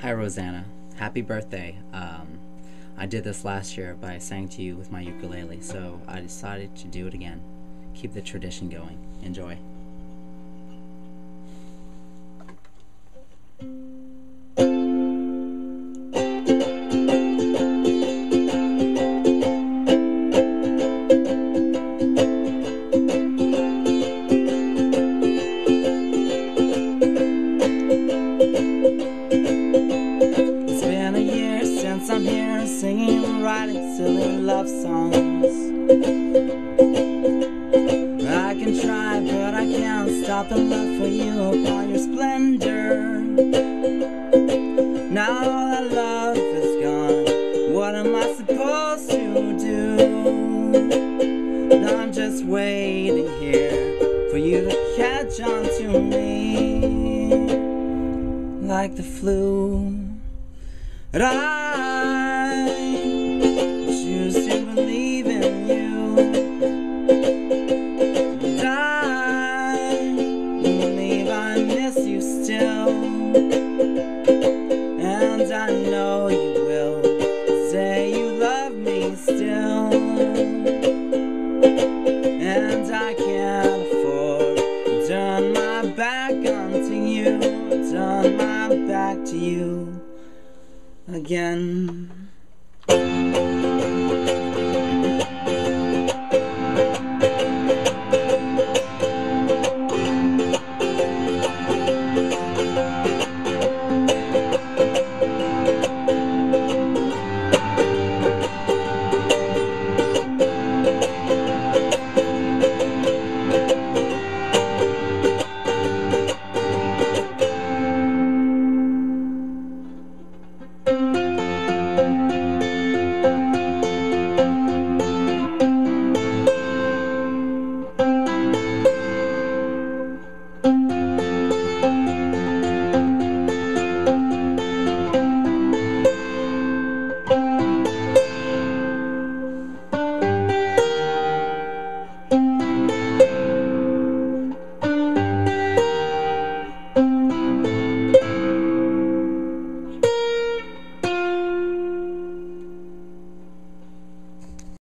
Hi, Rosanna. Happy birthday. Um, I did this last year, I sang to you with my ukulele, so I decided to do it again. Keep the tradition going. Enjoy. It's been a year since I'm here singing, and writing silly love songs. I can try, but I can't stop the love for you upon your splendor. Now that love is gone. What am I supposed to do? I'm just waiting here for you to catch on to me like the flu. But I choose to believe in you. And I believe I miss you still. Onto you, turn my back to you again.